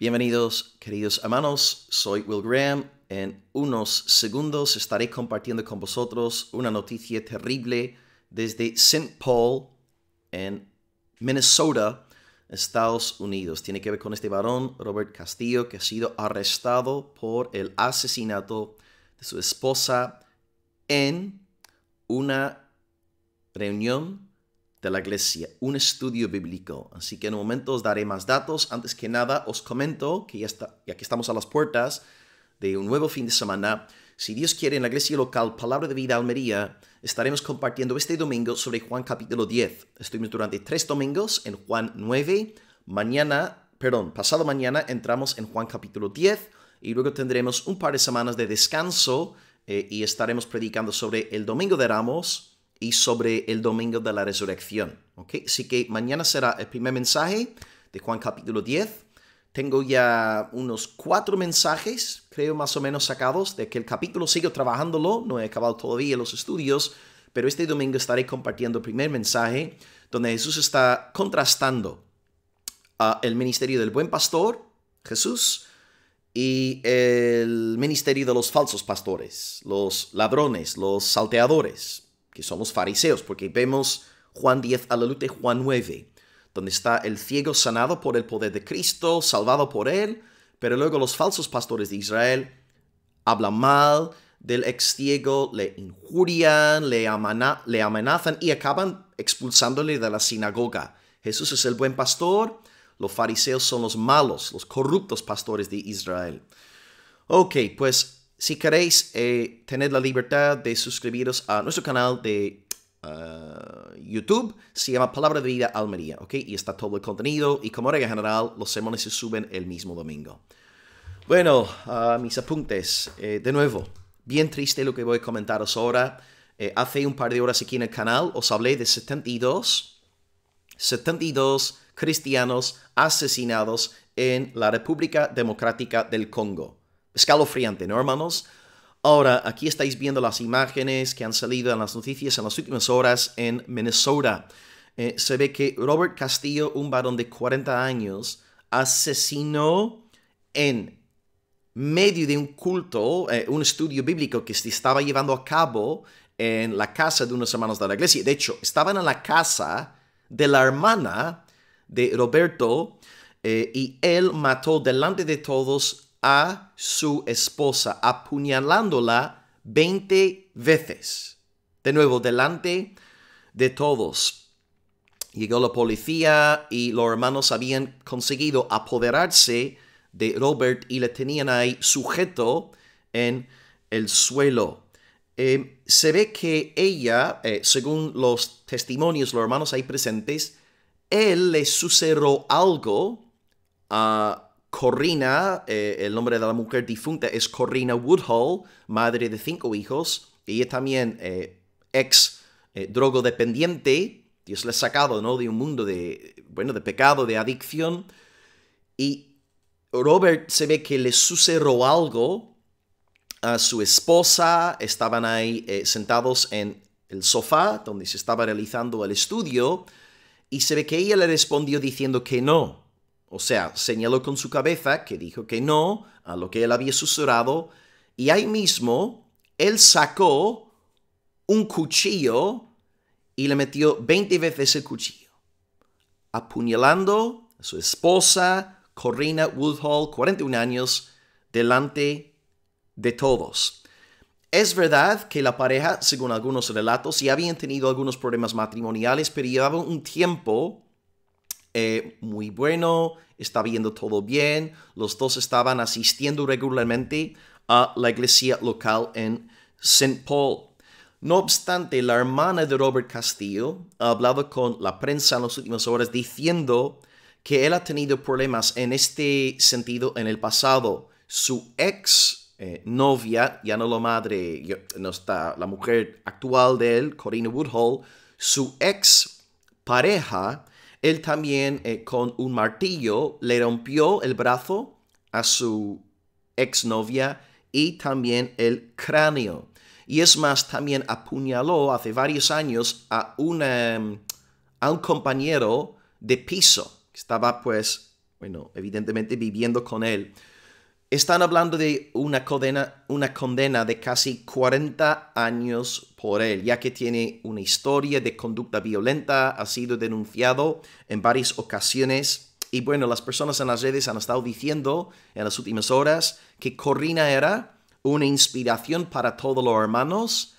Bienvenidos, queridos hermanos. Soy Will Graham. En unos segundos estaré compartiendo con vosotros una noticia terrible desde St. Paul, en Minnesota, Estados Unidos. Tiene que ver con este varón, Robert Castillo, que ha sido arrestado por el asesinato de su esposa en una reunión de la iglesia, un estudio bíblico. Así que en un momento os daré más datos. Antes que nada, os comento que ya, está, ya que estamos a las puertas de un nuevo fin de semana, si Dios quiere, en la iglesia local Palabra de Vida Almería, estaremos compartiendo este domingo sobre Juan capítulo 10. Estuvimos durante tres domingos en Juan 9. Mañana, perdón, pasado mañana entramos en Juan capítulo 10 y luego tendremos un par de semanas de descanso eh, y estaremos predicando sobre el Domingo de Ramos, y sobre el domingo de la resurrección. ¿okay? Así que mañana será el primer mensaje de Juan capítulo 10. Tengo ya unos cuatro mensajes, creo más o menos sacados, de que el capítulo sigo trabajándolo, no he acabado todavía los estudios, pero este domingo estaré compartiendo el primer mensaje donde Jesús está contrastando el ministerio del buen pastor, Jesús, y el ministerio de los falsos pastores, los ladrones, los salteadores, que fariseos, porque vemos Juan 10 a Juan 9, donde está el ciego sanado por el poder de Cristo, salvado por él, pero luego los falsos pastores de Israel hablan mal del ex ciego, le injurian, le, le amenazan y acaban expulsándole de la sinagoga. Jesús es el buen pastor, los fariseos son los malos, los corruptos pastores de Israel. Ok, pues si queréis eh, tener la libertad de suscribiros a nuestro canal de uh, YouTube, se llama Palabra de Vida Almería, ¿ok? Y está todo el contenido y como regla general, los sermones se suben el mismo domingo. Bueno, uh, mis apuntes. Eh, de nuevo, bien triste lo que voy a comentaros ahora. Eh, hace un par de horas aquí en el canal os hablé de 72, 72 cristianos asesinados en la República Democrática del Congo escalofriante, ¿no, hermanos? Ahora, aquí estáis viendo las imágenes que han salido en las noticias en las últimas horas en Minnesota. Eh, se ve que Robert Castillo, un varón de 40 años, asesinó en medio de un culto, eh, un estudio bíblico que se estaba llevando a cabo en la casa de unos hermanos de la iglesia. De hecho, estaban en la casa de la hermana de Roberto eh, y él mató delante de todos a su esposa, apuñalándola 20 veces. De nuevo, delante de todos. Llegó la policía y los hermanos habían conseguido apoderarse de Robert y le tenían ahí sujeto en el suelo. Eh, se ve que ella, eh, según los testimonios, los hermanos ahí presentes, él le sucedió algo a Corrina, eh, el nombre de la mujer difunta es Corrina Woodhull, madre de cinco hijos. Ella también eh, ex eh, drogodependiente. Dios le ha sacado ¿no? de un mundo de, bueno, de pecado, de adicción. Y Robert se ve que le sucedió algo a su esposa. Estaban ahí sentados en el sofá donde se estaba realizando el estudio. Y se ve que ella le respondió diciendo que no, o sea, señaló con su cabeza que dijo que no a lo que él había susurrado y ahí mismo él sacó un cuchillo y le metió 20 veces el cuchillo, apuñalando a su esposa, Corrina Woodhull, 41 años, delante de todos. Es verdad que la pareja, según algunos relatos, ya habían tenido algunos problemas matrimoniales, pero llevaban un tiempo eh, muy bueno, está viendo todo bien, los dos estaban asistiendo regularmente a la iglesia local en St. Paul. No obstante, la hermana de Robert Castillo ha hablado con la prensa en las últimas horas diciendo que él ha tenido problemas en este sentido en el pasado. Su ex eh, novia, ya no la madre, no está la mujer actual de él, Corina Woodhull, su ex pareja él también eh, con un martillo le rompió el brazo a su exnovia y también el cráneo. Y es más, también apuñaló hace varios años a, a un compañero de piso que estaba pues bueno, evidentemente viviendo con él. Están hablando de una condena, de casi 40 años por él, ya que tiene una historia de conducta violenta, ha sido denunciado en varias ocasiones. Y bueno, las personas en las redes han estado diciendo en las últimas horas que Corina era una inspiración para todos los hermanos.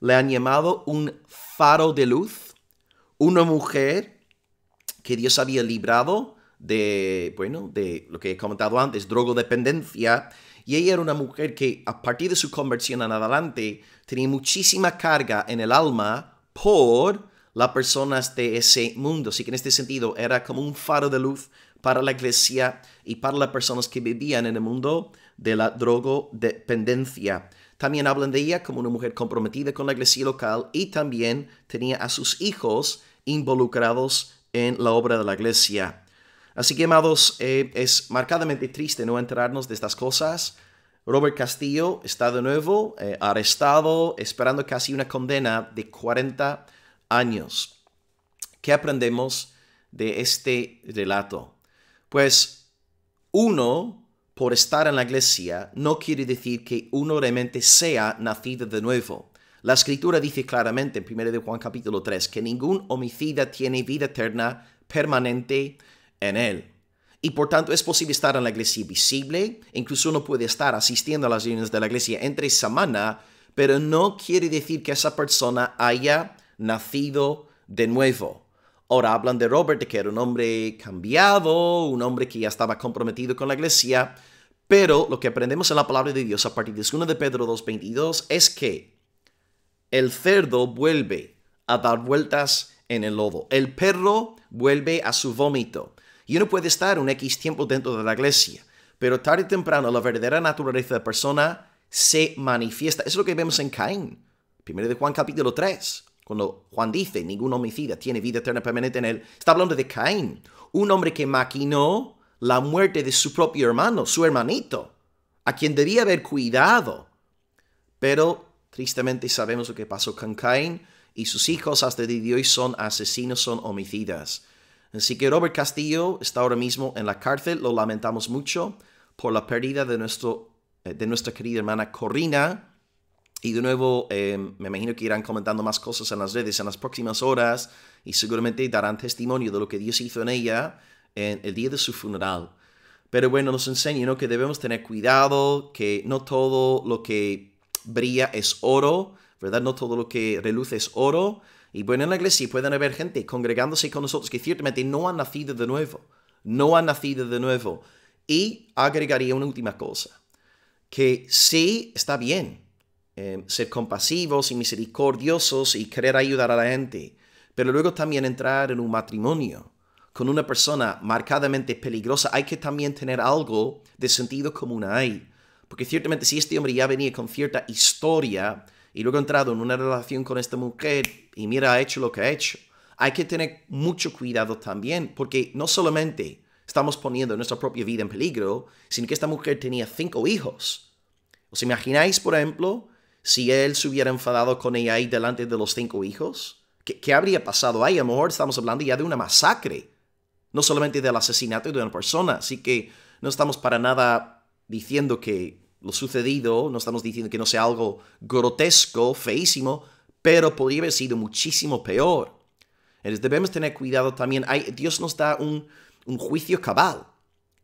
Le han llamado un faro de luz, una mujer que Dios había librado de, bueno, de lo que he comentado antes, drogodependencia, y ella era una mujer que a partir de su conversión en adelante tenía muchísima carga en el alma por las personas de ese mundo. Así que en este sentido era como un faro de luz para la iglesia y para las personas que vivían en el mundo de la drogodependencia. También hablan de ella como una mujer comprometida con la iglesia local y también tenía a sus hijos involucrados en la obra de la iglesia. Así que, amados, eh, es marcadamente triste no enterarnos de estas cosas. Robert Castillo está de nuevo eh, arrestado, esperando casi una condena de 40 años. ¿Qué aprendemos de este relato? Pues uno, por estar en la iglesia, no quiere decir que uno realmente sea nacido de nuevo. La escritura dice claramente en 1 de Juan capítulo 3 que ningún homicida tiene vida eterna permanente en él. Y por tanto es posible estar en la iglesia visible, incluso uno puede estar asistiendo a las reuniones de la iglesia entre semana, pero no quiere decir que esa persona haya nacido de nuevo. Ahora hablan de Robert, de que era un hombre cambiado, un hombre que ya estaba comprometido con la iglesia, pero lo que aprendemos en la palabra de Dios a partir de 1 de Pedro 2.22 es que el cerdo vuelve a dar vueltas en el lodo, el perro vuelve a su vómito. Y uno puede estar un X tiempo dentro de la iglesia, pero tarde o temprano la verdadera naturaleza de la persona se manifiesta. Es lo que vemos en Caín. Primero de Juan capítulo 3, cuando Juan dice, ningún homicida tiene vida eterna permanente en él, está hablando de Caín, un hombre que maquinó la muerte de su propio hermano, su hermanito, a quien debía haber cuidado. Pero tristemente sabemos lo que pasó con Caín y sus hijos hasta de hoy son asesinos, son homicidas. Así que Robert Castillo está ahora mismo en la cárcel, lo lamentamos mucho por la pérdida de, nuestro, eh, de nuestra querida hermana Corina. Y de nuevo, em, me imagino que irán comentando más cosas en las redes en las próximas horas y seguramente darán testimonio de lo que Dios hizo en ella en el día de su funeral. Pero bueno, nos enseña que debemos tener cuidado, que no todo lo que brilla es oro, ¿verdad? No todo lo que reluce es oro. Y bueno, en la iglesia pueden haber gente congregándose con nosotros que ciertamente no han nacido de nuevo. No han nacido de nuevo. Y agregaría una última cosa. Que sí está bien eh, ser compasivos y misericordiosos y querer ayudar a la gente. Pero luego también entrar en un matrimonio con una persona marcadamente peligrosa, hay que también tener algo de sentido común ahí. Porque ciertamente si este hombre ya venía con cierta historia y luego ha entrado en una relación con esta mujer y mira, ha hecho lo que ha hecho. Hay que tener mucho cuidado también, porque no solamente estamos poniendo nuestra propia vida en peligro, sino que esta mujer tenía cinco hijos. ¿Os imagináis, por ejemplo, si él se hubiera enfadado con ella ahí delante de los cinco hijos? ¿Qué, habría pasado ahí? A lo estamos hablando ya de una masacre, no solamente del asesinato de una persona. Así que no estamos para nada diciendo que lo sucedido, no estamos diciendo que no sea algo grotesco, feísimo, pero podría haber sido muchísimo peor. Entonces debemos tener cuidado también. Dios nos da un, juicio cabal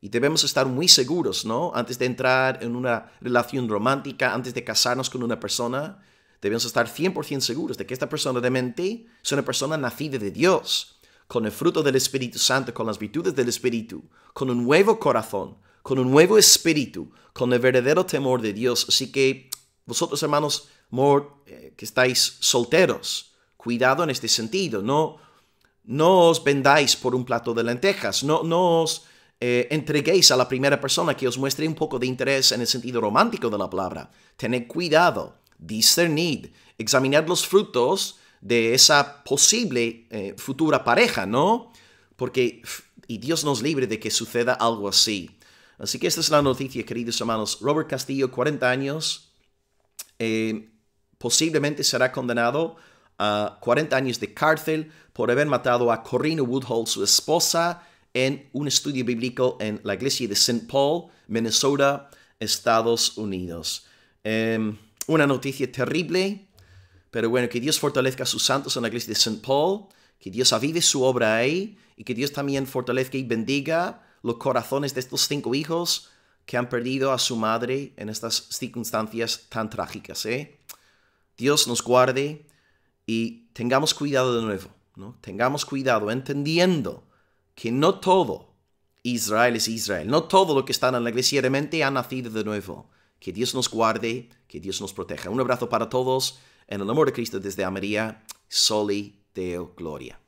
y debemos estar muy seguros, ¿no? Antes de entrar en una relación romántica, antes de casarnos con una persona, debemos estar 100% seguros de que esta persona de mente es una persona nacida de Dios, con el fruto del Espíritu Santo, con las virtudes del Espíritu, con un nuevo corazón, con un nuevo espíritu, con el verdadero temor de Dios. Así que vosotros, hermanos, eh, que estáis solteros, cuidado en este sentido. No, no os vendáis por un plato de lentejas. No, no os eh, entreguéis a la primera persona que os muestre un poco de interés en el sentido romántico de la palabra. Tened cuidado, discernid, examinad los frutos de esa posible eh, futura pareja, ¿no? Porque, y Dios nos libre de que suceda algo así. Así que esta es la noticia, queridos hermanos. Robert Castillo, 40 años, eh, posiblemente será condenado a 40 años de cárcel por haber matado a Corrina Woodhull, su esposa, en un estudio bíblico en la iglesia de St. Paul, Minnesota, Estados Unidos. Em, una noticia terrible, pero bueno, que Dios fortalezca a sus santos en la iglesia de St. Paul, que Dios avive su obra ahí y que Dios también fortalezca y bendiga los corazones de estos cinco hijos que han perdido a su madre en estas circunstancias tan trágicas. ¿eh? Dios nos guarde y tengamos cuidado de nuevo, ¿no? Tengamos cuidado entendiendo que no todo Israel es Israel, no todo lo que está en la iglesia de mente ha nacido de nuevo. Que Dios nos guarde, que Dios nos proteja. Un abrazo para todos, en el amor de Cristo desde Amaría, Soli Deo Gloria.